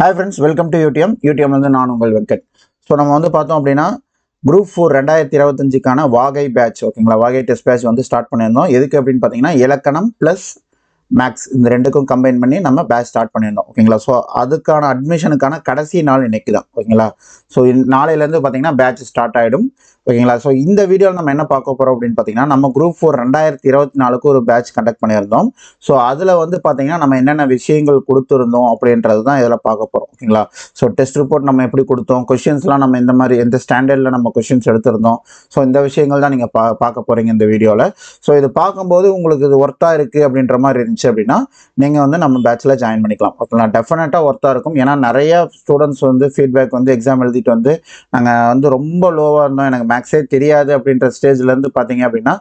Hi friends welcome to UTM UTM வந்து நான் உங்கள் வெங்கட். ஸோ நம்ம வந்து பார்த்தோம் அப்படின்னா குரூப் ஃபோர் ரெண்டாயிரத்தி இருபத்தஞ்சுக்கான வாகை பேட்ச் ஓகேங்களா வாகை டெஸ்ட் பேட்ச் வந்து ஸ்டார்ட் பண்ணியிருந்தோம். எதுக்கு அப்படின்னு பார்த்தீங்கன்னா இலக்கணம் ப்ளஸ் மேக்ஸ் இந்த ரெண்டுக்கும் கம்பைன் பண்ணி நம்ம பேட்ச் ஸ்டார்ட் பண்ணியிருந்தோம் ஓகேங்களா ஸோ அதுக்கான அட்மிஷனுக்கான கடைசி நாள் இன்னைக்கு தான். ஓகேங்களா ஸோ நாளையிலேருந்து பார்த்தீங்கன்னா பேட்ச் ஸ்டார்ட் ஆகிடும் ஓகேங்களா ஸோ இந்த வீடியோவில் நம்ம என்ன பார்க்க போகிறோம் அப்படின்னு பார்த்தீங்கன்னா நம்ம குரூப் ஃபோர் ரெண்டாயிரத்தி இருபத்தி நாலுக்கு ஒரு பேட்ச் கண்டக்ட் பண்ணியிருந்தோம். ஸோ அதில் வந்து பார்த்தீங்கன்னா நம்ம என்னென்ன விஷயங்கள் கொடுத்துருந்தோம் அப்படின்றது தான் இதில் பார்க்க போகிறோம் ஓகேங்களா ஸோ டெஸ்ட் ரிப்போர்ட் நம்ம எப்படி கொடுத்தோம்? கொஷின்ஸ்லாம் நம்ம இந்த மாதிரி எந்த ஸ்டாண்டர்டில் நம்ம கொஷின்ஸ் எடுத்திருந்தோம்? ஸோ இந்த விஷயங்கள் தான் நீங்கள் பா பார்க்க போகிறீங்க இந்த வீடியோவில் ஸோ இது பார்க்கும்போது உங்களுக்கு இது ஒர்த்தாக இருக்குது அப்படின்ற மாதிரி இருந்துச்சு. அப்படின்னா நீங்கள் வந்து நம்ம பேட்சில் ஜாயின் பண்ணிக்கலாம். ஓகேங்களா டெஃபினட்டாக ஒர்த்தாக இருக்கும். ஏன்னா நிறைய ஸ்டூடெண்ட்ஸ் வந்து ஃபீட்பேக் வந்து எக்ஸாம் எழுதிட்டு வந்து நாங்கள் வந்து ரொம்ப லோவாக இருந்தோம். எனக்கு மேக்ஸே தெரியாது அப்படின்ற ஸ்டேஜ்லேருந்து பார்த்தீங்க அப்படின்னா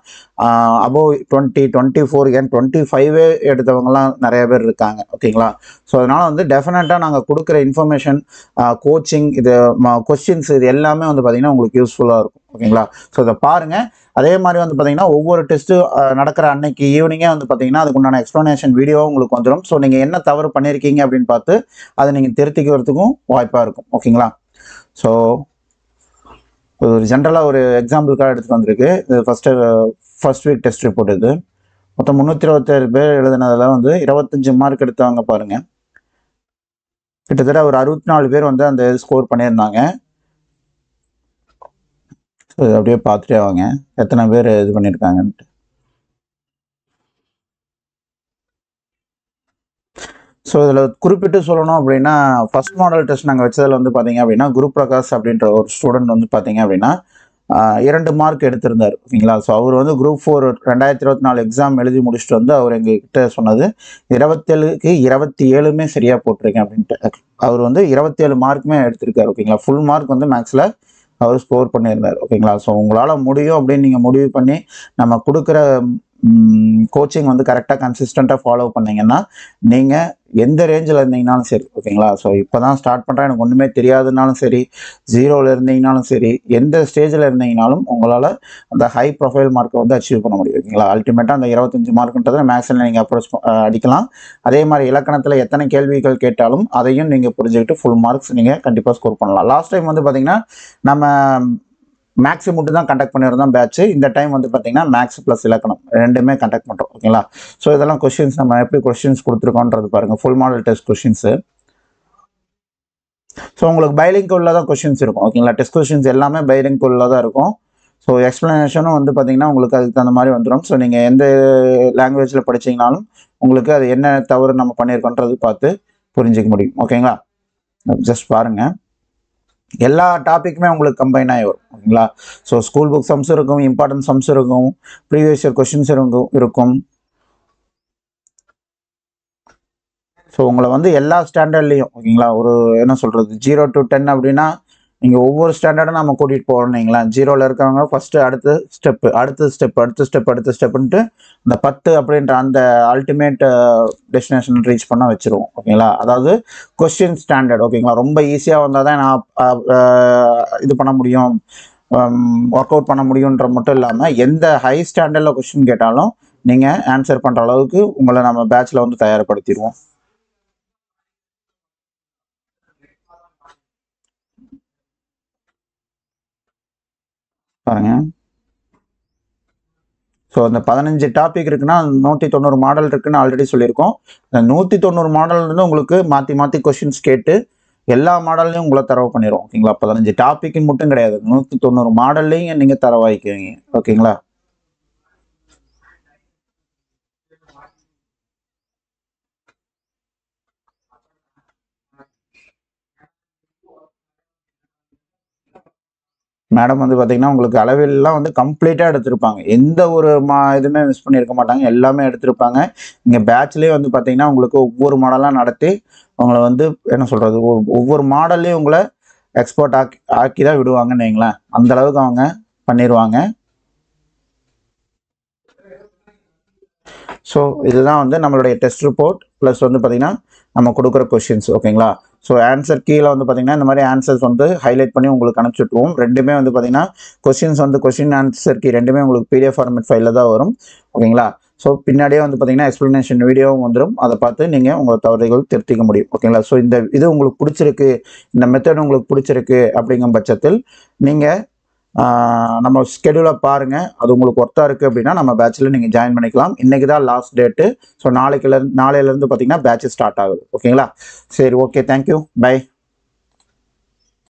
அபோவ் டுவெண்ட்டி டுவெண்ட்டி ஃபோர் ஏன் டுவெண்ட்டி ஃபைவே எடுத்தவங்கலாம் நிறைய பேர் இருக்காங்க. ஓகேங்களா ஸோ அதனால் வந்து டெஃபினட்டாக நாங்கள் கொடுக்குற இன்ஃபர்மேஷன் கோச்சிங் இது கொஸ்டின்ஸ் இது எல்லாமே வந்து பார்த்திங்கன்னா உங்களுக்கு யூஸ்ஃபுல்லாக இருக்கும். ஓகேங்களா ஸோ இதை பாருங்கள் அதே மாதிரி வந்து பார்த்தீங்கன்னா ஒவ்வொரு டெஸ்ட்டு நடக்கிற அன்னைக்கு ஈவினிங்கே வந்து பார்த்தீங்கன்னா அதுக்குண்டான எக்ஸ்ப்ளனேஷன் வீடியோவும் உங்களுக்கு வந்துடும் ஸோ நீங்கள் என்ன தவறு பண்ணியிருக்கீங்க அப்படின்னு பார்த்து அதை நீங்கள் திருத்திக்கிறதுக்கும் வாய்ப்பாக இருக்கும். ஓகேங்களா? ஸோ ஒரு ஜென்ரலாக ஒரு எக்ஸாம்பிளுக்காக எடுத்துகிட்டு வந்திருக்கு. இது first first week test report இது. மொத்தம் முந்நூற்றி இருபத்தேழு பேர் எழுதினதில் வந்து இருபத்தஞ்சி மார்க் எடுத்தவங்க பாருங்கள் கிட்டத்தட்ட ஒரு அறுபத்தி நாலு பேர் வந்து அந்த ஸ்கோர் பண்ணியிருந்தாங்க. அப்படியே பார்த்துட்டே வாங்க. எத்தனை பேர் இது பண்ணியிருக்காங்கன்ட்டு. ஸோ இதில் குறிப்பிட்டு சொல்லணும் அப்படின்னா ஃபஸ்ட் மாடல் டெஸ்ட் நாங்கள் வச்சதில் வந்து பார்த்தீங்க அப்படின்னா குரு பிரகாஷ் அப்படின்ற ஒரு ஸ்டூடெண்ட் வந்து பார்த்தீங்க அப்படின்னா இரண்டு மார்க் எடுத்திருந்தார். ஓகேங்களா? ஸோ அவர் வந்து குரூப் ஃபோர் ரெண்டாயிரத்தி இருபத்தி நாலு எக்ஸாம் எழுதி முடிச்சுட்டு வந்து அவர் எங்ககிட்ட சொன்னது இருபத்தேழுக்கு இருபத்தி ஏழுமே சரியாக போட்டிருக்கேன் அப்படின்ட்டு. அவர் வந்து இருபத்தேழு மார்க்குமே எடுத்திருக்காரு. ஓகேங்களா? ஃபுல் மார்க் வந்து மேக்ஸில் அவர் ஸ்கோர் பண்ணியிருந்தார். ஓகேங்களா ஸோ உங்களால் முடியும் அப்படின்னு நீங்கள் முடிவு பண்ணி நம்ம கொடுக்குற கோச்சிங் வந்து கரெக்டாக கன்சிஸ்டண்ட்டாக ஃபாலோ பண்ணிங்கன்னா நீங்கள் எந்த ரேஞ்சில் இருந்தீங்கனாலும் சரி ஓகேங்களா? ஸோ இப்போ தான் ஸ்டார்ட் பண்ணுறேன் எனக்கு ஒன்றுமே தெரியாதுனாலும் சரி ஜீரோவில் இருந்தீங்கனாலும் சரி எந்த ஸ்டேஜில் இருந்தீங்கனாலும் உங்களால் அந்த ஹை ப்ரொஃபைல் மார்க்கை வந்து அச்சீவ் பண்ண முடியும் ஓகேங்களா? அல்டிமேட்டாக அந்த இருபத்தஞ்சி மார்க்குன்றதை மேக்ஸில் நீங்கள் அப்ரோச் அடிக்கலாம். அதே மாதிரி இலக்கணத்தில் எத்தனை கேள்விகள் கேட்டாலும் அதையும் நீங்கள் புரிஞ்சுக்கிட்டு ஃபுல் மார்க்ஸ் நீங்கள் கண்டிப்பாக ஸ்கோர் பண்ணலாம். லாஸ்ட் டைம் வந்து பார்த்தீங்கன்னா நம்ம மேக்ஸ் மட்டும் தான் கண்டக்ட் பண்ணியிருந்தோம் பேட்ச் இந்த டைம் வந்து பார்த்தீங்கன்னா மேக்ஸ் ப்ளஸ் இலக்கணம் ரெண்டுமே கண்டக்ட் பண்ணுறோம் ஓகேங்களா ஸோ இதெல்லாம் கொஷின்ஸ் நம்ம எப்படி கொஷின்ஸ் கொடுத்துருக்கோன்றது பாருங்கள் full model test questions so உங்களுக்கு பைலிங்க் உள்ள தான் கொஷின்ஸ் இருக்கும் ஓகேங்களா டெஸ்ட் கொஷின்ஸ் எல்லாமே பைலிங்க் உள்ள தான் இருக்கும். ஸோ எக்ஸ்ப்ளனேஷனும் வந்து பார்த்தீங்கன்னா உங்களுக்கு அதுக்கு தகுந்த மாதிரி வந்துடும் ஸோ நீங்கள் எந்த லாங்குவேஜில் படிச்சீங்கனாலும் உங்களுக்கு அது என்ன தவறு நம்ம பண்ணியிருக்கோன்றது பார்த்து புரிஞ்சிக்க முடியும் ஓகேங்களா ஜஸ்ட் பாருங்கள் எல்லா டாப்பிக்குமே உங்களுக்கு கம்பைன் ஆகி வரும் ஓகேங்களா ஸோ ஸ்கூல் புக் சம்ஸ் இருக்கும் இம்பார்ட்டன்ட் சம்ஸ் இருக்கும் ப்ரீவியஸ் இயர் கொஷின்ஸ் இருக்கும் இருக்கும். ஸோ உங்களை வந்து எல்லா ஸ்டாண்டர்ட்லேயும் ஓகேங்களா? ஒரு என்ன சொல்கிறது ஜீரோ டு டென் அப்படின்னா நீங்கள் ஒவ்வொரு ஸ்டாண்டர்டும் நம்ம கூட்டிகிட்டு போகிறோம்னீங்களா ஜீரோவில் இருக்கிறவங்க ஃபஸ்ட்டு அடுத்த ஸ்டெப்பு அடுத்த ஸ்டெப் அடுத்த ஸ்டெப் அடுத்த ஸ்டெப்புன்ட்டு இந்த பத்து அப்படின்ற அந்த அல்டிமேட் டெஸ்டினேஷன் ரீச் பண்ண வச்சுருவோம். ஓகேங்களா? அதாவது கொஸ்டின் ஸ்டாண்டர்ட் ஓகேங்களா? ரொம்ப ஈஸியாக வந்தால் தான் நான் இது பண்ண முடியும். ஒர்க் அவுட் பண்ண முடியுன்ற மட்டும் இல்லாமல் எந்த ஹை ஸ்டாண்டர்டில் கொஸ்டின் கேட்டாலும் நீங்கள் ஆன்சர் பண்ணுற அளவுக்கு உங்களை நம்ம பேட்சில் வந்து தயார்படுத்திடுவோம். பாருங்கள் ஸோ அந்த பதினஞ்சு டாபிக் இருக்குன்னா நூற்றி தொண்ணூறு மாடல் இருக்குன்னு ஆல்ரெடி சொல்லியிருக்கோம். அந்த நூற்றி தொண்ணூறு மாடல் உங்களுக்கு மாற்றி மாற்றி கொஷின்ஸ் கேட்டு எல்லா மாடல்லையும் உங்களை தரவு பண்ணிடுவோம். ஓகேங்களா பதினஞ்சு டாப்பிக்கு மட்டும் கிடையாது. நூற்றி தொண்ணூறு மாடல்லையும் நீங்கள் தரவாய்க்குவீங்க. ஓகேங்களா மேடம் வந்து பார்த்தீங்கன்னா உங்களுக்கு அளவில்லாம் வந்து கம்ப்ளீட்டாக எடுத்திருப்பாங்க. எந்த ஒரு மா இதுவுமே மிஸ் பண்ணியிருக்க மாட்டாங்க. எல்லாமே எடுத்திருப்பாங்க. இங்கே பேட்ச்லேயே வந்து பார்த்தீங்கன்னா உங்களுக்கு ஒவ்வொரு மாடலாக நடத்தி உங்களை வந்து என்ன சொல்கிறது ஒவ்வொரு மாடல்லையும் உங்களை எக்ஸ்போர்ட் ஆக்கி ஆக்கி தான் விடுவாங்கன்னு வைங்களேன். அந்த அளவுக்கு அவங்க பண்ணிடுவாங்க ஸோ இதுதான் வந்து நம்மளுடைய டெஸ்ட் ரிப்போர்ட் ப்ளஸ் வந்து பார்த்தீங்கன்னா நம்ம கொடுக்குற கொஷின்ஸ் ஓகேங்களா ஸோ ஆன்சர் கீழே வந்து பார்த்தீங்கன்னா இந்த மாதிரி ஆன்சர்ஸ் வந்து ஹைலைட் பண்ணி உங்களுக்கு அனுப்பிச்சி விட்ருவோம் ரெண்டுமே வந்து பார்த்திங்கன்னா கொஷின்ஸ் வந்து கொஷின் ஆன்சர் கீ ரெண்டுமே உங்களுக்கு பிடிஎஃப் ஃபார்மேட் ஃபைலில் தான் வரும். ஓகேங்களா? ஸோ பின்னாடியே வந்து பார்த்தீங்கன்னா எக்ஸ்ப்ளனேஷன் வீடியோவும் வந்துடும் அதை பார்த்து நீங்கள் உங்கள் தவறுகள் திருத்திக்க முடியும். ஓகேங்களா? ஸோ இந்த இது உங்களுக்கு பிடிச்சிருக்கு இந்த மெத்தட் உங்களுக்கு பிடிச்சிருக்கு அப்படிங்கும் பட்சத்தில் நீங்கள் நம்ம ஸ்கெடியூலை பாருங்கள் அது உங்களுக்கு ஒர்த்தாக இருக்குது அப்படின்னா நம்ம பேட்சில் நீங்கள் ஜாயின் பண்ணிக்கலாம். இன்றைக்கி தான் லாஸ்ட் டேட்டு ஸோ நாளைக்குலேருந்து நாளையிலேருந்து பார்த்தீங்கன்னா பேட்ச் ஸ்டார்ட் ஆகுது. ஓகேங்களா சரி ஓகே தேங்க்யூ பை